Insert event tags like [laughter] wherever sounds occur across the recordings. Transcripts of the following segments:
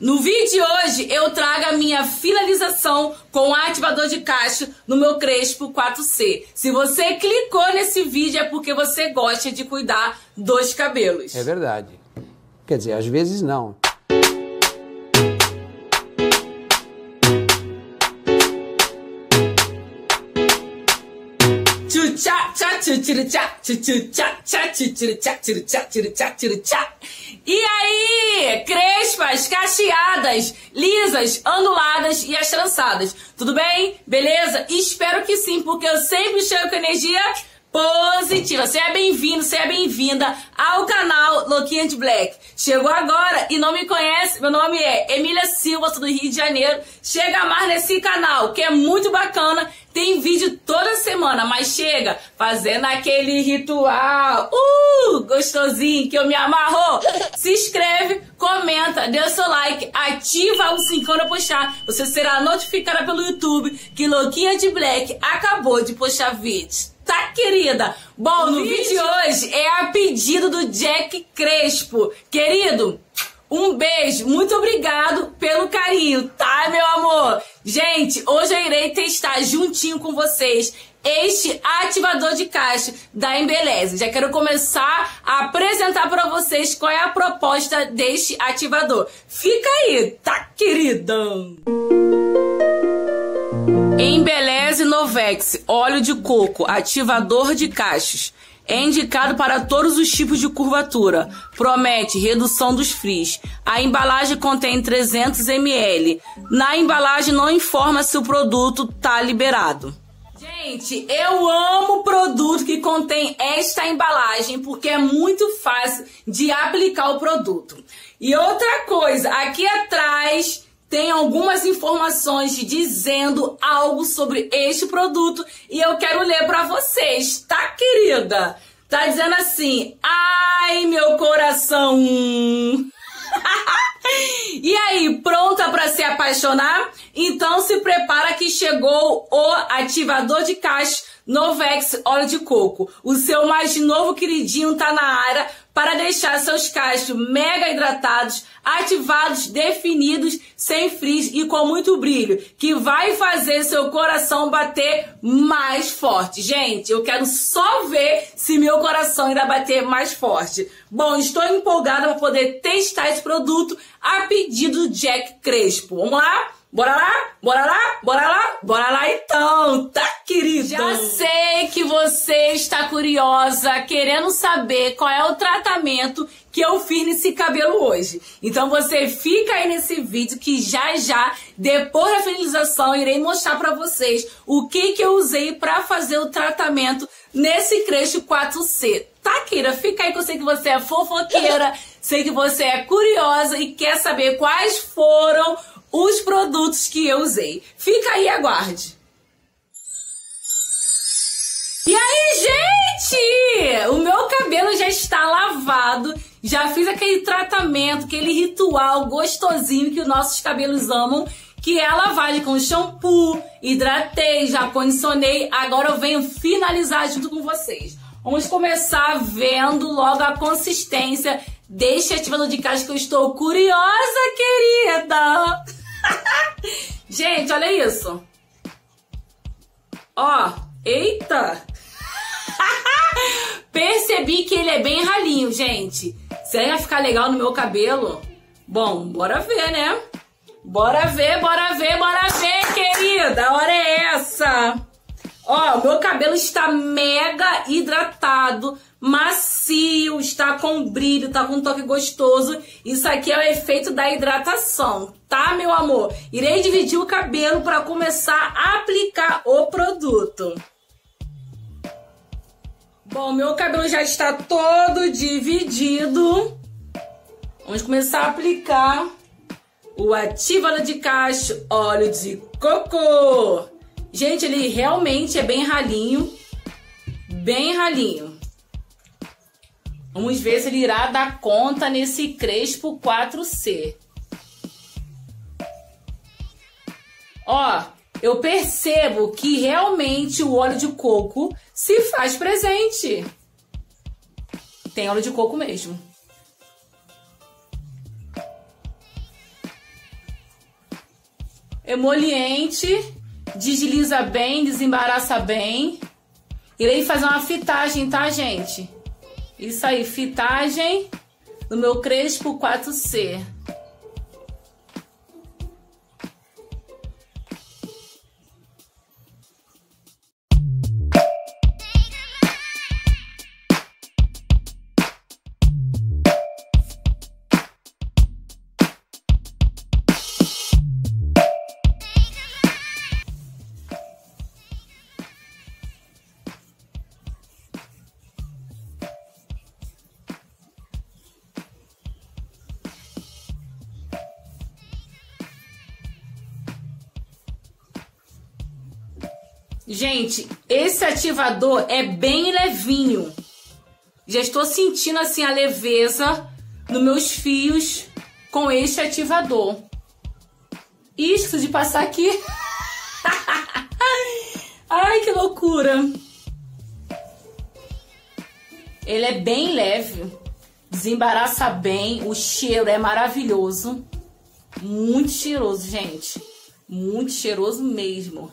No vídeo de hoje, eu trago a minha finalização com ativador de caixa no meu Crespo 4C. Se você clicou nesse vídeo, é porque você gosta de cuidar dos cabelos. É verdade. Quer dizer, às vezes não. Tchu-tchá, tchá, tchu-tchá, tchu-tchá, tchá, tchu-tchá, tchu-tchá, tchu-tchá, tchu-tchá. E aí, crespas, cacheadas, lisas, onduladas e as trançadas. Tudo bem? Beleza? Espero que sim, porque eu sempre chego com energia positiva. Seja bem-vindo, seja bem-vinda ao canal Louquinha de Black. Chegou agora e não me conhece, meu nome é Emília Silva, sou do Rio de Janeiro. Chega mais nesse canal, que é muito bacana. Tem vídeo toda semana, mas chega fazendo aquele ritual, uh, gostosinho, que eu me amarro. Se inscreve, comenta, dê o seu like, ativa o sininho quando eu postar. Você será notificada pelo YouTube que Louquinha de Black acabou de postar vídeo tá, querida? Bom, no vídeo de hoje é a pedido do Jack Crespo. Querido, um beijo, muito obrigado pelo carinho, tá, meu amor? Gente, hoje eu irei testar juntinho com vocês este ativador de caixa da Embeleze. Já quero começar a apresentar para vocês qual é a proposta deste ativador. Fica aí, tá, querida? Embeleze Novex, óleo de coco, ativador de cachos. É indicado para todos os tipos de curvatura. Promete redução dos frizz. A embalagem contém 300 ml. Na embalagem não informa se o produto tá liberado. Gente, eu amo produto que contém esta embalagem porque é muito fácil de aplicar o produto. E outra coisa, aqui atrás tem algumas informações dizendo algo sobre este produto e eu quero ler para vocês, tá, querida? Tá dizendo assim: "Ai, meu coração". [laughs] e aí, pronta para se apaixonar? Então se prepara que chegou o ativador de caixa Novex óleo de coco. O seu mais novo queridinho tá na área para deixar seus cachos mega hidratados, ativados, definidos, sem frizz e com muito brilho, que vai fazer seu coração bater mais forte. Gente, eu quero só ver se meu coração irá bater mais forte. Bom, estou empolgada para poder testar esse produto a pedido do Jack Crespo. Vamos lá? Bora lá? Bora lá? Bora lá? Bora lá então, tá, querida? Já sei que você está curiosa, querendo saber qual é o tratamento que eu fiz nesse cabelo hoje. Então você fica aí nesse vídeo que já já, depois da finalização, irei mostrar para vocês o que que eu usei para fazer o tratamento nesse Crespo 4C. Tá, Kira? Fica aí que eu sei que você é fofoqueira, sei que você é curiosa e quer saber quais foram os produtos que eu usei. Fica aí, aguarde. E aí, gente? O meu cabelo já está lavado. Já fiz aquele tratamento, aquele ritual gostosinho que os nossos cabelos amam, que é a lavagem com shampoo, hidratei, já condicionei. Agora eu venho finalizar junto com vocês. Vamos começar vendo logo a consistência deste ativador de caixa que eu estou curiosa, querida. [laughs] Gente, olha isso. Ó, eita. [laughs] Percebi que ele é bem ralinho, gente. Será que vai ficar legal no meu cabelo? Bom, bora ver, né? Bora ver, bora ver, bora ver, querida. A hora é essa. Ó, meu cabelo está mega hidratado, macio, está com brilho, está com um toque gostoso. Isso aqui é o efeito da hidratação, tá, meu amor? Irei dividir o cabelo para começar a aplicar o produto. Bom, meu cabelo já está todo dividido. Vamos começar a aplicar o ativador de cacho óleo de coco. Gente, ele realmente é bem ralinho. Bem ralinho. Vamos ver se ele irá dar conta nesse Crespo 4C. Ó, eu percebo que realmente o óleo de coco se faz presente. Tem óleo de coco mesmo. emoliente, desliza bem, desembaraça bem. Irei fazer uma fitagem, tá, gente? Isso aí, fitagem no meu Crespo 4C. Gente, esse ativador é bem levinho. Já estou sentindo assim a leveza nos meus fios com este ativador. Isso de passar aqui. [laughs] Ai, que loucura. Ele é bem leve, desembaraça bem, o cheiro é maravilhoso. Muito cheiroso, gente. Muito cheiroso mesmo.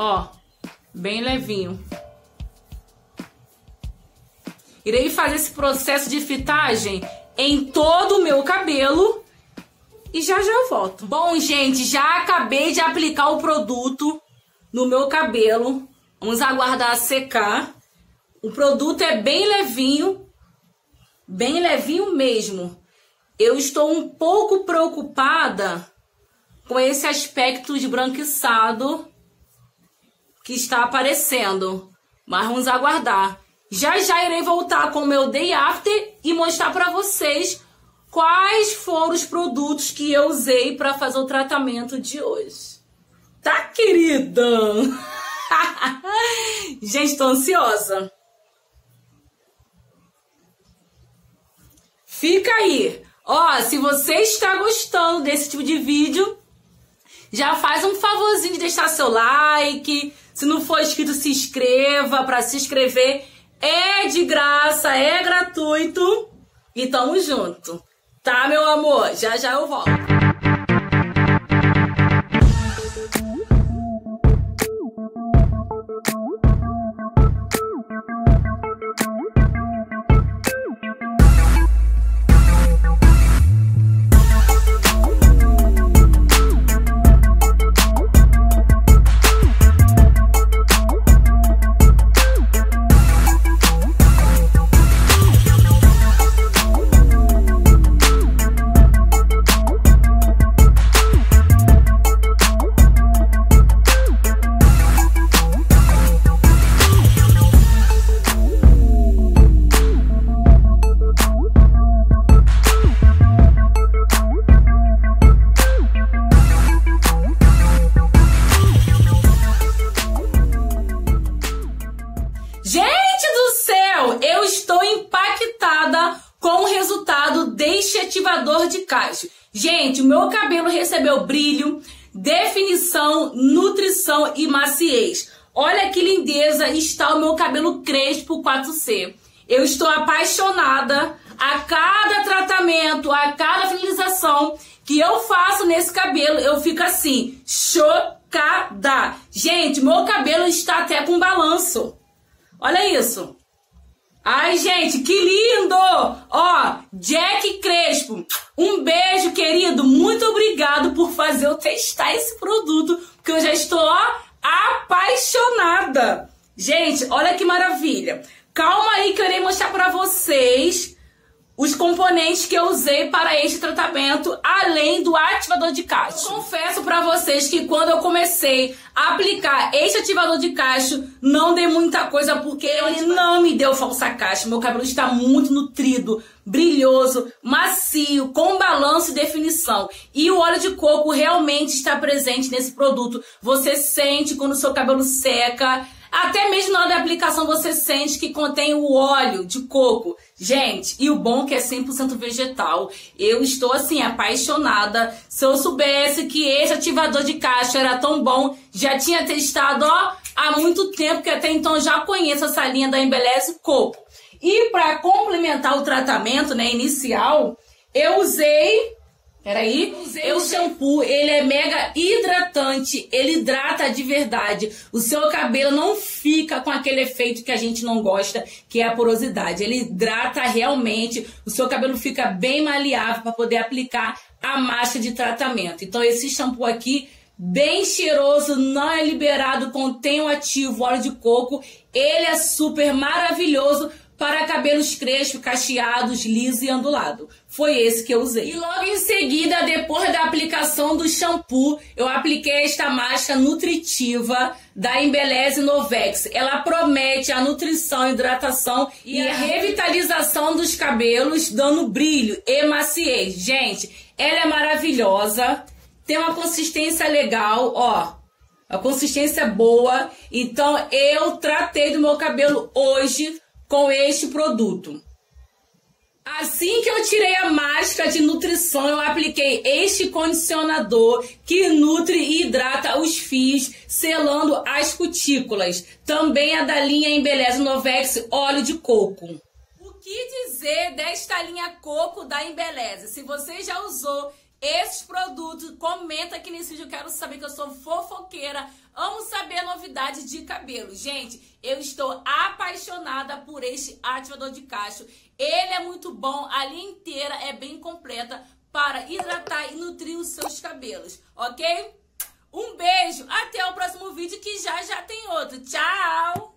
Ó, bem levinho. Irei fazer esse processo de fitagem em todo o meu cabelo e já já eu volto. Bom, gente, já acabei de aplicar o produto no meu cabelo. Vamos aguardar secar. O produto é bem levinho, bem levinho mesmo. Eu estou um pouco preocupada com esse aspecto de branquiçado que está aparecendo. Mas vamos aguardar. Já já irei voltar com o meu day after e mostrar para vocês quais foram os produtos que eu usei para fazer o tratamento de hoje. Tá, querida? [laughs] Gente, tô ansiosa. Fica aí. Ó, se você está gostando desse tipo de vídeo, já faz um favorzinho de deixar seu like, se não for inscrito, se inscreva para se inscrever. É de graça, é gratuito. E tamo junto. Tá, meu amor? Já já eu volto. Ativador de cacho. Gente, o meu cabelo recebeu brilho, definição, nutrição e maciez. Olha que lindeza está o meu cabelo crespo 4C. Eu estou apaixonada a cada tratamento, a cada finalização que eu faço nesse cabelo, eu fico assim, chocada. Gente, meu cabelo está até com balanço. Olha isso. Ai, gente, que lindo! Ó, Jack Crespo, um beijo, querido. Muito obrigado por fazer eu testar esse produto, porque eu já estou ó, apaixonada. Gente, olha que maravilha. Calma aí que eu irei mostrar para vocês os componentes que eu usei para este tratamento, além do ativador de cacho. Eu confesso para vocês que quando eu comecei a aplicar este ativador de cacho, não dei muita coisa porque ele não me deu falsa caixa. Meu cabelo está muito nutrido, brilhoso, macio, com balanço e definição. E o óleo de coco realmente está presente nesse produto. Você sente quando o seu cabelo seca, Até mesmo na hora da aplicação você sente que contém o óleo de coco. Gente, e o bom é que é 100% vegetal. Eu estou assim apaixonada. Se eu soubesse que esse ativador de caixa era tão bom, já tinha testado ó, há muito tempo, que até então já conheço essa linha da Embeleze Coco. E para complementar o tratamento né, inicial, eu usei Peraí, o shampoo, ele é mega hidratante, ele hidrata de verdade. O seu cabelo não fica com aquele efeito que a gente não gosta, que é a porosidade. Ele hidrata realmente, o seu cabelo fica bem maleável para poder aplicar a máscara de tratamento. Então esse shampoo aqui bem cheiroso, não é liberado, contém um ativo óleo de coco. Ele é super maravilhoso para cabelos crespos, cacheados, liso e ondulado. Foi esse que eu usei. E logo em seguida, depois da aplicação do shampoo, eu apliquei esta máscara nutritiva da Embeleze Novex. Ela promete a nutrição, hidratação e a revitalização dos cabelos, dando brilho e maciez. Gente, ela é maravilhosa, tem uma consistência legal, ó. A consistência boa. Então, eu tratei do meu cabelo hoje com este produto. Assim que eu tirei a máscara de nutrição, eu apliquei este condicionador que nutre e hidrata os fios, selando as cutículas. Também a da linha Embeleze Novex óleo de coco. O que dizer desta linha coco da Embeleze? Se você já usou esses produtos, comenta aqui nesse vídeo, eu quero saber que eu sou fofoqueira, amo saber novidades de cabelo. Gente, eu estou apaixonada por este ativador de cacho. Ele é muito bom, a linha inteira é bem completa para hidratar e nutrir os seus cabelos, ok? Um beijo, até o próximo vídeo que já já tem outro. Tchau!